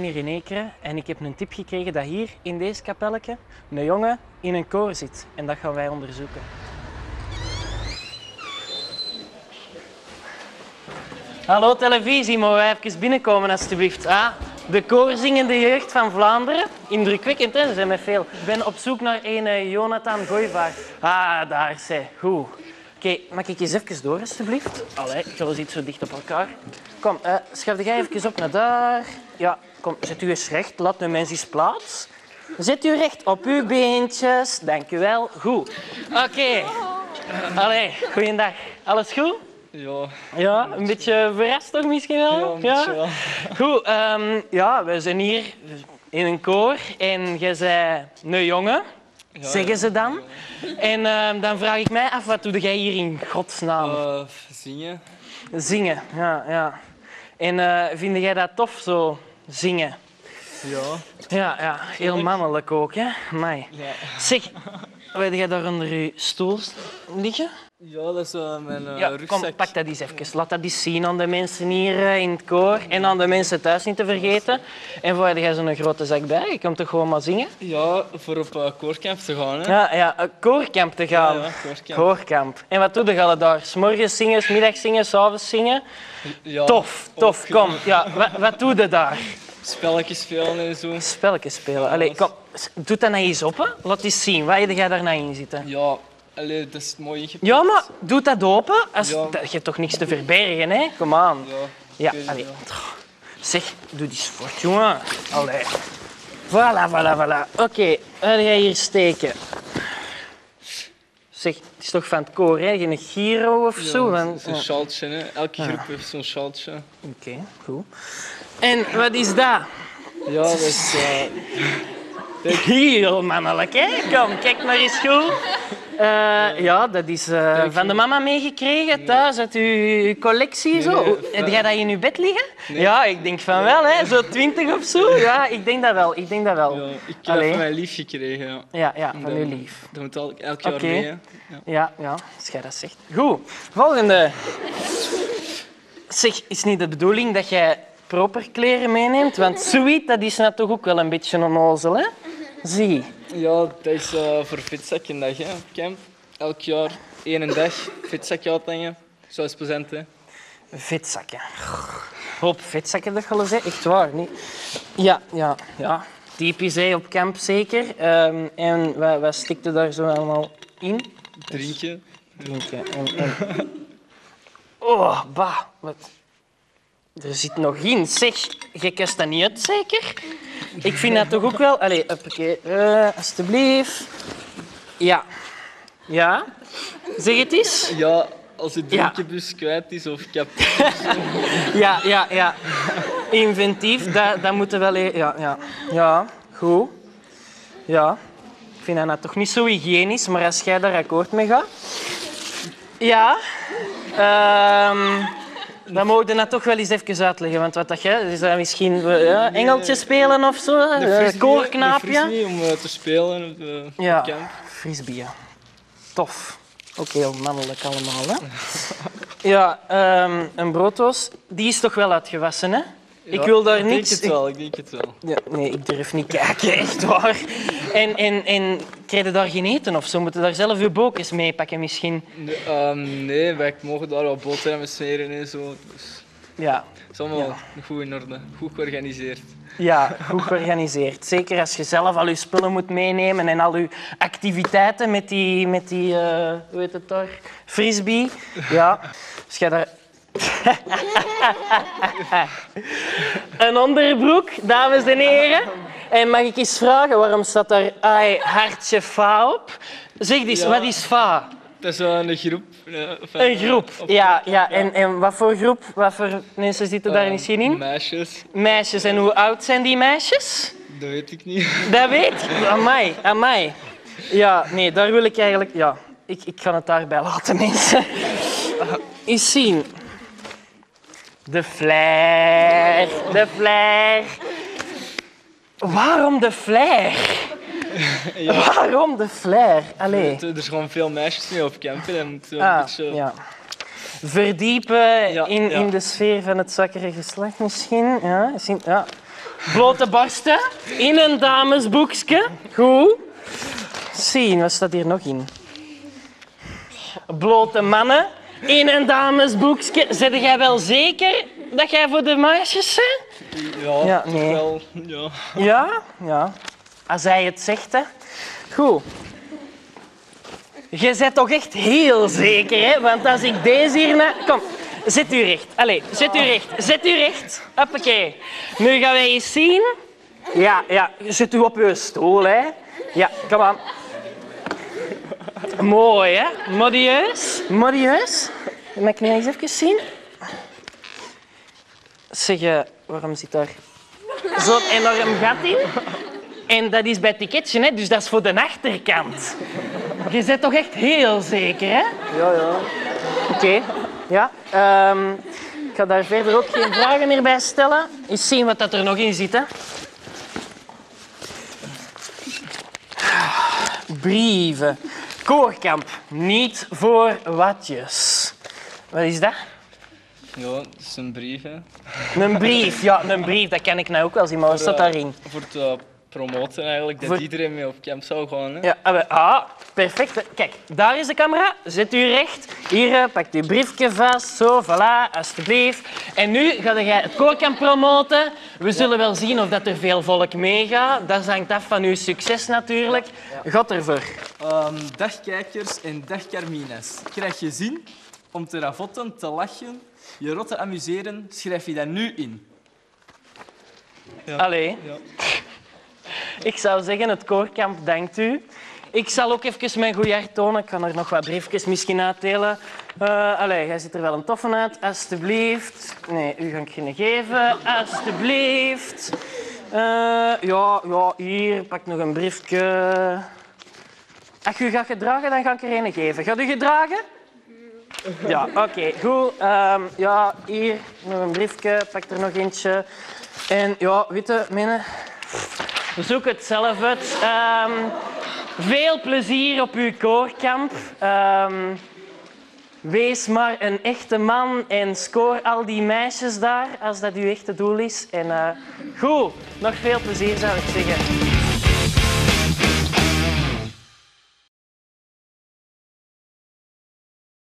ben hier in Ekeren en ik heb een tip gekregen dat hier in deze kapelletje een jongen in een koor zit. En dat gaan wij onderzoeken. Hallo televisie, mogen wij even binnenkomen alstublieft? Ah, de koorzingende jeugd van Vlaanderen. Indrukwekkend, hè? Ze zijn met veel. Ik ben op zoek naar een eh, Jonathan Gooivaart. Ah, daar is hij. Goed. Oké, mag ik eens even door, alstublieft? Allee, ik ga eens iets zo dicht op elkaar. Kom, eh schuif jij even op naar daar. Ja, kom, zet u eens recht. Laat de mens eens plaats. Zet u recht op uw beentjes. Dank u wel. Goed. Oké. Allee, goeiedag. Alles goed? Ja, Ja, een beetje verrast toch misschien wel? Ja, wel. Goed, ehm, ja, we zijn hier in een koor en jij bent een jongen, zeggen ze dan. En ehm, dan vraag ik mij af, wat doe jij hier in godsnaam? eh, zingen. Zingen, ja, ja. En eh, vind jij dat tof, zo zingen? Ja. Ja, ja, heel mannelijk ook, hè? Amai. Ja, Zeg, weet jij daar onder je stoel liggen? ja dat is mijn eh, Ja, rugzak. kom, pak dat eens even. Laat dat eens zien aan de mensen hier eh, in het koor en aan de mensen thuis niet te vergeten. En voor jij zo'n grote zak bij, je komt toch gewoon maar zingen? Ja, voor op uh, koorcamp te gaan. Hè. Ja, ja, koorkamp te gaan. Ja, ja, koorkamp. Koorkamp. En wat doe je alle daar? 's morgens zingen, 's middags zingen, 's avonds zingen? Ja, Tof, tof, kom. Ja, wat, wat doe je daar? Spelletjes spelen en zo. Spelletjes spelen. Allee, kom, doe dat nou eens op. Hè. Laat eens zien. Wat heb jij daar nou in zitten? Ja, allee, dat is mooi ingepakt. Ja, maar doe dat open. Als, Ja. dat, je hebt toch niks te verbergen, hè? Kom aan. Ja, Ja, allee. Zeg, doe die sport, jongen. Allee. Voilà, voilà, voilà. Oké, wat ga je hier steken? Zeg, het is toch van het koor, hè? Geen giro of zo? Ja, Want- Zo'n sjaaltje, hè. Elke groep heeft zo'n sjaaltje. Oké, goed. En wat is dat? Ja, dat is... eh, Heel mannelijk, hè? Kom, kijk maar eens goed. Eh, ja, dat is eh, van de mama meegekregen thuis uit uw collectie. Zo. Nee, nee, Heb jij dat in uw bed liggen? Nee. Ja, ik denk van wel, hè? Zo twintig of zo. Ja, ik denk dat wel. Ik denk dat wel. ja, ik heb Allee. van mijn lief gekregen, ja. Ja, ja, van uw lief. Dat moet al, elk jaar mee, hè. Ja. Ja, ja, als jij dat zegt. Goed, volgende. Zeg, is niet de bedoeling dat jij proper kleren meeneemt? Want zoiets, dat is nou toch ook wel een beetje onnozel, hè? Zie. Ja, dat is eh, voor fitzakkendag hè, op camp. Elk jaar één dag fitzakje uithangen. Zo is plezant, hè. Vetzakken. Hoop vetzakken dat gaan zijn, echt waar. Niet? Ja, ja, ja. Typisch hè, op camp zeker. Ehm, en wat, wat stikt er daar zo allemaal in? Drinken. Drinken. En, en... Oh, bah. Wat... Er zit nog in. Zeg, je dat niet uit, zeker? Ik vind dat toch ook wel... Allee, hoppakee. Eh, alsjeblieft. Ja. Ja? Zeg het eens. Ja, als de Ja. drinkenbus kwijt is of ik heb... Ja, ja, ja. Inventief, dat, dat moeten wel... e- Ja, ja. Ja, goed. Ja. Ik vind dat nou toch niet zo hygiënisch, maar als jij daar akkoord mee gaat... Ja. Ehm dan mogen we dat toch wel eens even uitleggen. Want wat dat jij... Is dat misschien eh, ja, engeltje spelen of zo? De Eh, frisbee, Koorknaapje? de frisbee om eh, te spelen op, eh, Ja, camp. frisbee. ja. Tof. Ook heel mannelijk allemaal, hè? Ja, ehm, een brooddoos, die is toch wel uitgewassen, hè? ik wil daar ik niks... denk het wel, ik denk het wel. Ja, nee, ik durf niet kijken, echt waar. En, en, en krijg je daar geen eten of zo? Moet je daar zelf je bookjes mee pakken misschien? Nee, ehm, nee, wij mogen daar wel boterhammen smeren en zo. Dus Ja, het is allemaal goed in orde, goed georganiseerd. ja, goed georganiseerd. Zeker als je zelf al je spullen moet meenemen en al je activiteiten met die, met die eh, hoe heet het daar, frisbee. Ja, als je daar... Een onderbroek, dames en heren. En mag ik eens vragen, waarom staat daar ai, hartje fa op? Zeg eens, Ja. wat is fa? Dat is wel een groep. eh, van, Een groep, ja. ja. En, en wat voor groep? Wat voor mensen zitten daar eh, misschien in? Meisjes, Meisjes. En hoe oud zijn die meisjes? dat weet ik niet. Dat weet ik. Amai, amai. Ja, nee, daar wil ik eigenlijk... Ja, ik, ik ga het daarbij laten, mensen. Eens zien. De flair, de flair. Waarom de flair? Waarom de flair? Allee. Er zijn gewoon veel meisjes mee op camp. hè. Dat moet wel een Ah, beetje... ja. Verdiepen Ja, in, in de sfeer van het zwakkere geslacht misschien. Ja, ja. Blote borsten in een damesboekje. Goed. Zien, wat staat hier nog in? Blote mannen in een damesboekje. Zet jij wel zeker dat jij voor de meisjes bent? Ja, Ja, nee. wel. Ja. Ja? Ja. Als hij het zegt, hè. Goed. Je bent toch echt heel zeker, hè? Want als ik deze hier... Na... Kom, zet u recht. Allee, zet u recht. Zet u recht. Hoppakee. Nu gaan wij eens zien. Ja, ja. Zet u op uw stoel, hè. Ja, kom aan. Mooi, hè? Modieus. Modieus. Mag ik nu eens even zien? Zeg, eh, waarom zit daar zo'n enorm gat in? En dat is bij het ticketje, hè? dus dat is voor de achterkant. Je bent toch echt heel zeker, hè? Ja, ja. Oké. Ja. ehm, ik ga daar verder ook geen vragen meer bij stellen. Eens zien wat dat er nog in zit, hè. Brieven. Koorkamp. Niet voor watjes. Wat is dat? Ja, dat is een brief, hè. Een brief. Ja, een brief. Dat ken ik nou ook wel zien, maar wat staat daarin? Voor te promoten eigenlijk, dat Voor- iedereen mee op camp zou gaan, hè. Ja, ah, we- ah, perfect. Kijk, daar is de camera. Zet u recht. Hier, eh, pak uw briefje vast. Zo, voilà, alstublieft. En nu ga jij het koorkamp promoten. We zullen wel zien of dat er veel volk meegaat. Dat hangt af van uw succes natuurlijk. God ervoor. Ehm, dag kijkers en dag Carmines. Krijg je zin om te ravotten, te lachen, je rot te amuseren? Schrijf je dat nu in. Allee. Ja. Ik zou zeggen, het koorkamp dankt u. Ik zal ook even mijn goede hart tonen. Ik kan er nog wat briefjes misschien uitdelen. Eh allee, jij ziet er wel een toffe uit. Alsjeblieft. Nee, u ga ik geen geven. Alsjeblieft. Eh, ja, ja, hier. Pak nog een briefje. Als je u gaat gedragen, dan ga ik er een geven. Gaat u gedragen? Ja, oké, goed. Ehm, ja, hier nog een briefje. Pak er nog eentje. En ja, witte, minnen. Zoek het zelf uit. Ehm, veel plezier op uw koorkamp. Ehm, wees maar een echte man en scoor al die meisjes daar, als dat uw echte doel is. En eh, goed, nog veel plezier zou ik zeggen.